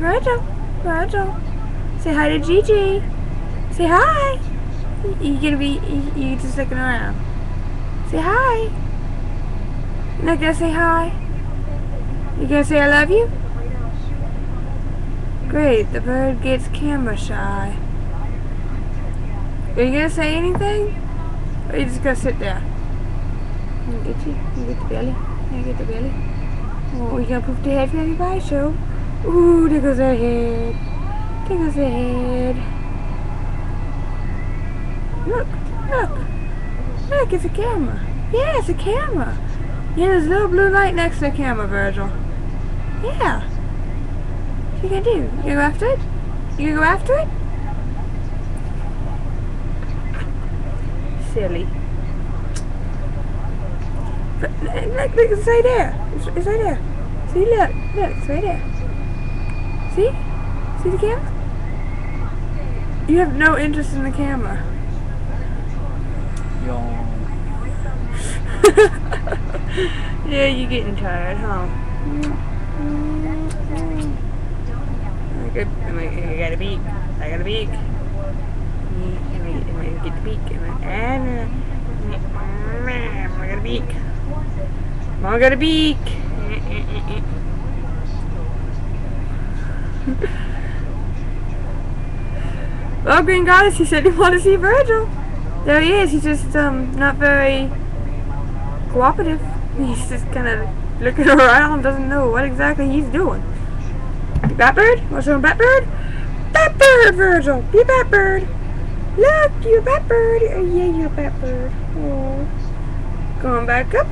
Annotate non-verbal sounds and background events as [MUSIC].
Vergil, Vergil. Say hi to GG. Say hi. You gonna be, you, just looking around. Say hi. Not gonna say hi? You gonna say I love you? Great, the bird gets camera shy. Are you gonna say anything? Or are you just gonna sit there? You get you, get the belly. You get the belly. Oh, you gonna poof the head for everybody? Show. Ooh, there goes her head. There goes her head. Look, look. Look, it's a camera. Yeah, it's a camera. Yeah, there's a little blue light next to the camera, Vergil. Yeah. What you gonna do? You gonna go after it? You gonna go after it? Silly. But, look, look, it's right there. It's, it's right there. See, look, look, it's right there. See? See the camera? You have no interest in the camera. [LAUGHS] Yeah, you're getting tired, huh? I got, I, I got a beak. I got a beak. Am I, am I get the beak? Am uh, mm, mm, mm, I, and, I got a beak. Mom got a beak. Well, Green Goddess, he said he wanted to see Vergil. There he is. He's just um not very cooperative. [LAUGHS] He's just kind of looking [LAUGHS] around, doesn't know what exactly he's doing. Batbird? Show him Batbird? Batbird, Vergil! You Batbird! Look, you Batbird! Oh, yeah, you Batbird. Oh. Going back up.